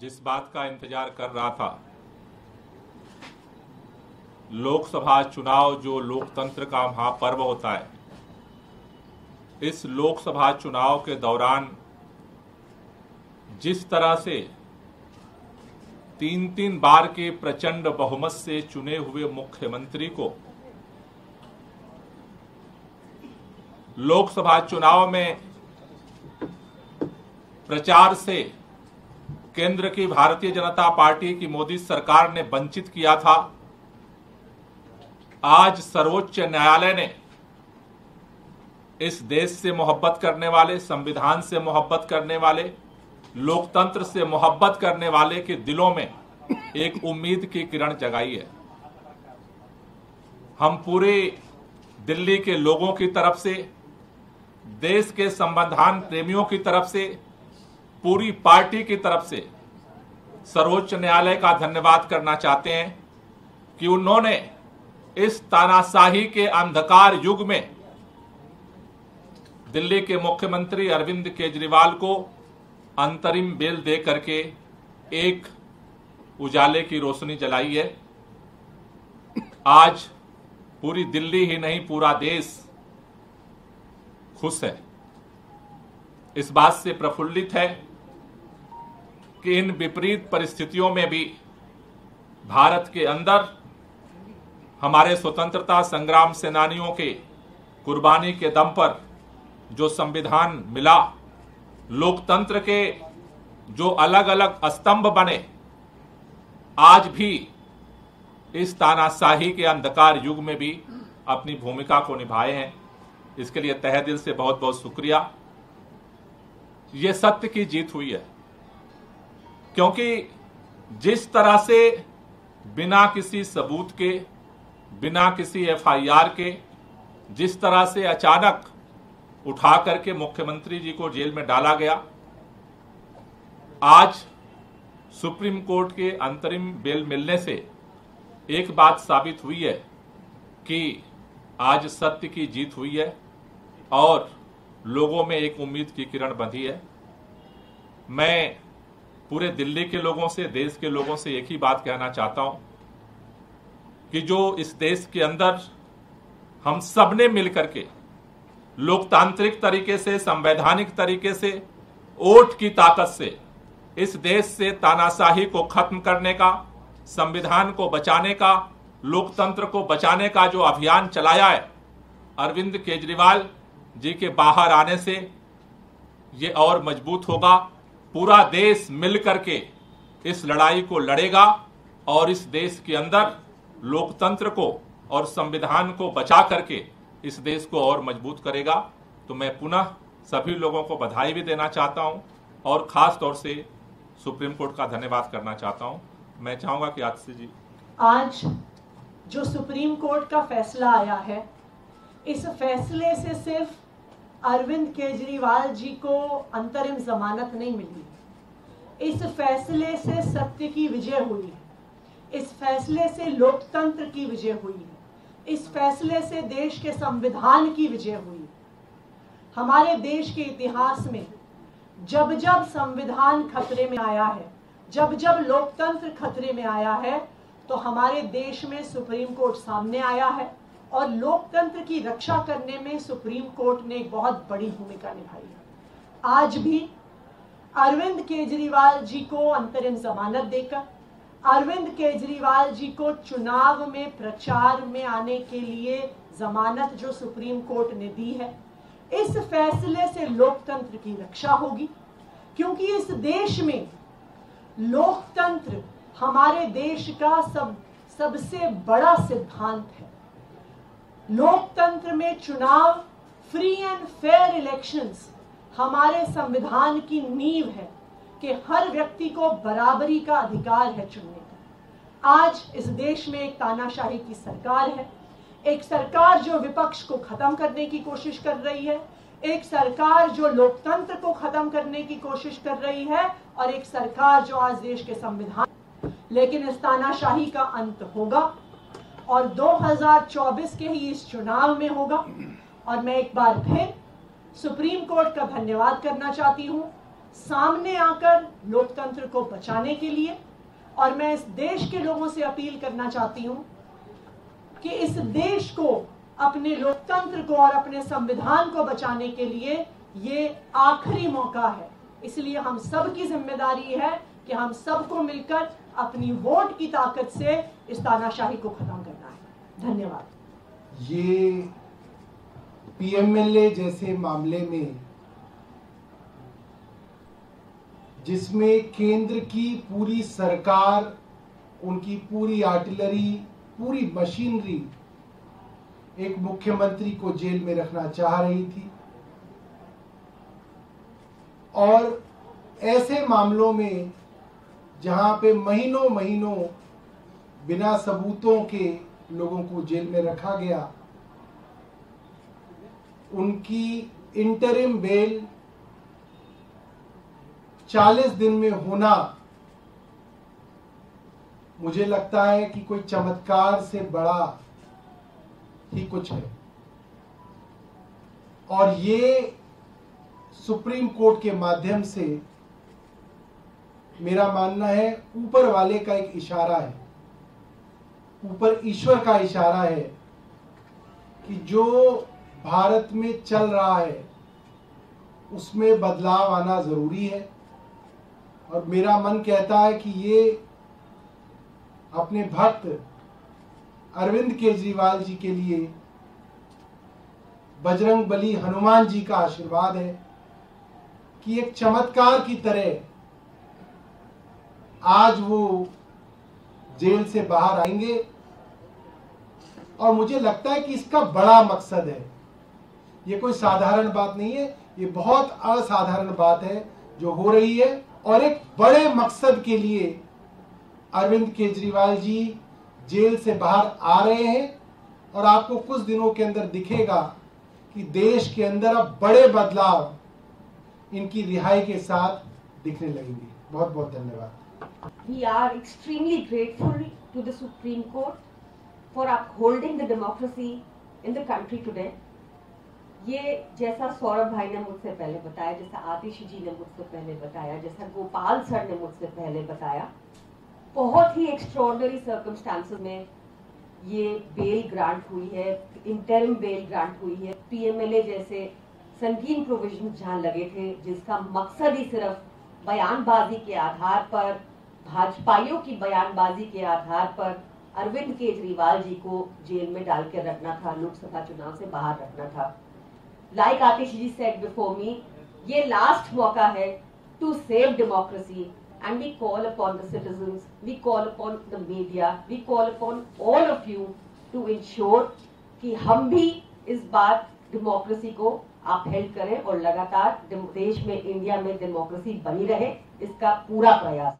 जिस बात का इंतज़ार कर रहा था। लोकसभा चुनाव जो लोकतंत्र का महापर्व होता है, इस लोकसभा चुनाव के दौरान जिस तरह से तीन तीन बार के प्रचंड बहुमत से चुने हुए मुख्यमंत्री को लोकसभा चुनाव में प्रचार से केंद्र की भारतीय जनता पार्टी की मोदी सरकार ने वंचित किया था। आज सर्वोच्च न्यायालय ने इस देश से मोहब्बत करने वाले, संविधान से मोहब्बत करने वाले, लोकतंत्र से मोहब्बत करने वाले के दिलों में एक उम्मीद की किरण जगाई है। हम पूरे दिल्ली के लोगों की तरफ़ से, देश के संविधान प्रेमियों की तरफ़ से पूरी पार्टी की तरफ़ से सर्वोच्च न्यायालय का धन्यवाद करना चाहते हैं कि उन्होंने इस तानाशाही के अंधकार युग में दिल्ली के मुख्यमंत्री अरविंद केजरीवाल को अंतरिम बेल दे करके एक उजाले की रोशनी जलाई है। आज पूरी दिल्ली ही नहीं, पूरा देश खुश है। इस बात से प्रफुल्लित है कि इन विपरीत परिस्थितियों में भी भारत के अंदर हमारे स्वतंत्रता संग्राम सेनानियों के कुर्बानी के दम पर जो संविधान मिला, लोकतंत्र के जो अलग अलग स्तंभ बने, आज भी इस तानाशाही के अंधकार युग में भी अपनी भूमिका को निभाए हैं। इसके लिए तह दिल से बहुत बहुत शुक्रिया। ये सत्य की जीत हुई है। क्योंकि जिस तरह से बिना किसी सबूत के, बिना किसी एफआईआर के, जिस तरह से अचानक उठा करके मुख्यमंत्री जी को जेल में डाला गया, आज सुप्रीम कोर्ट के अंतरिम बेल मिलने से एक बात साबित हुई है कि आज सत्य की जीत हुई है और लोगों में एक उम्मीद की किरण बंधी है। मैं पूरे दिल्ली के लोगों से, देश के लोगों से एक ही बात कहना चाहता हूँ कि जो इस देश के अंदर हम सबने मिलकर के लोकतांत्रिक तरीके से, संवैधानिक तरीके से वोट की ताकत से, इस देश से तानाशाही को खत्म करने का, संविधान को बचाने का, लोकतंत्र को बचाने का जो अभियान चलाया है, अरविंद केजरीवाल जी के बाहर आने से ये और मज़बूत होगा। पूरा देश मिल करके इस लड़ाई को लड़ेगा और इस देश के अंदर लोकतंत्र को और संविधान को बचा करके इस देश को और मज़बूत करेगा। तो मैं पुनः सभी लोगों को बधाई भी देना चाहता हूँ और खास तौर से सुप्रीम कोर्ट का धन्यवाद करना चाहता हूँ। मैं चाहूँगा कि आतिशी जी। आज जो सुप्रीम कोर्ट का फैसला आया है, इस फैसले से सिर्फ़ अरविंद केजरीवाल जी को अंतरिम जमानत नहीं मिली। इस फैसले से सत्य की विजय हुई। है इस फैसले से लोकतंत्र की विजय हुई। है इस फैसले से देश के संविधान की विजय हुई। हमारे देश के इतिहास में जब जब संविधान खतरे में आया है, जब जब लोकतंत्र खतरे में आया है तो हमारे देश में सुप्रीम कोर्ट सामने आया है। और लोकतंत्र की रक्षा करने में सुप्रीम कोर्ट ने बहुत बड़ी भूमिका निभाई है। आज भी अरविंद केजरीवाल जी को अंतरिम जमानत देकर, अरविंद केजरीवाल जी को चुनाव में प्रचार में आने के लिए जमानत जो सुप्रीम कोर्ट ने दी है, इस फैसले से लोकतंत्र की रक्षा होगी। क्योंकि इस देश में लोकतंत्र हमारे देश का सब, सबसे बड़ा सिद्धांत है। लोकतंत्र में चुनाव फ्री एंड फेयर इलेक्शंस हमारे संविधान की नींव है कि हर व्यक्ति को बराबरी का अधिकार है चुनने का। आज इस देश में एक तानाशाही की सरकार है। एक सरकार जो विपक्ष को खत्म करने की कोशिश कर रही है, एक सरकार जो लोकतंत्र को खत्म करने की कोशिश कर रही है और एक सरकार जो आज देश के संविधान लेकिन इस तानाशाही का अंत होगा। और 2024 के ही इस चुनाव में होगा। और मैं एक बार फिर सुप्रीम कोर्ट का धन्यवाद करना चाहती हूँ। सामने आकर लोकतंत्र को बचाने के लिए। और मैं इस देश के लोगों से अपील करना चाहती हूँ कि इस देश को, अपने लोकतंत्र को और अपने संविधान को बचाने के लिए ये आखिरी मौका है। इसलिए हम सब की ज़िम्मेदारी है कि हम सबको मिलकर अपनी वोट की ताकत से इस तानाशाही को खत्म करना है। धन्यवाद। ये पीएमएलए जैसे मामले में, जिसमें केंद्र की पूरी सरकार, उनकी पूरी आर्टिलरी, पूरी मशीनरी एक मुख्यमंत्री को जेल में रखना चाह रही थी। और ऐसे मामलों में जहाँ पे महीनों महीनों बिना सबूतों के लोगों को जेल में रखा गया, उनकी इंटरिम बेल 40 दिन में होना मुझे लगता है कि कोई चमत्कार से बड़ा ही कुछ है। और ये सुप्रीम कोर्ट के माध्यम से मेरा मानना है, ऊपर वाले का एक इशारा है। ऊपर ईश्वर का इशारा है कि जो भारत में चल रहा है, उसमें बदलाव आना ज़रूरी है। और मेरा मन कहता है कि ये अपने भक्त अरविंद केजरीवाल जी के लिए बजरंग बली हनुमान जी का आशीर्वाद है कि एक चमत्कार की तरह आज वो जेल से बाहर आएँगे। और मुझे लगता है कि इसका बड़ा मकसद है। ये कोई साधारण बात नहीं है, ये बहुत असाधारण बात है जो हो रही है। और एक बड़े मकसद के लिए अरविंद केजरीवाल जी जेल से बाहर आ रहे हैं। और आपको कुछ दिनों के अंदर दिखेगा कि देश के अंदर अब बड़े बदलाव इनकी रिहाई के साथ दिखने लगेंगे। बहुत बहुत धन्यवाद। We are extremely grateful to the Supreme Court for upholding the democracy in the country today. ये जैसा सौरभ भाई ने मुझसे पहले बताया, जैसा आतिश जी ने मुझसे पहले बताया, जैसा गोपाल सर ने मुझसे पहले बताया, बहुत ही एक्स्ट्रॉर्डनरी सर्कमस्टांसेस में ये बेल ग्रांट हुई है इंटरिम बेल ग्रांट हुई है पीएमएलए जैसे संगीन प्रोविज़न जहाँ लगे थे, जिसका मकसद ही सिर्फ़ बयानबाजी के आधार पर भाजपाइयों की बयानबाजी के आधार पर अरविंद केजरीवाल जी को जेल में डाल कर रखना था लोकसभा चुनाव से बाहर रखना था। Like Atish ji said before me ये लास्ट मौका है to save democracy and we call upon the citizens, we call upon the media, we call upon all of you to ensure कि हम भी इस बार डेमोक्रेसी को आप हेल्प करें और लगातार देश में इंडिया में डेमोक्रेसी बनी रहे, इसका पूरा प्रयास।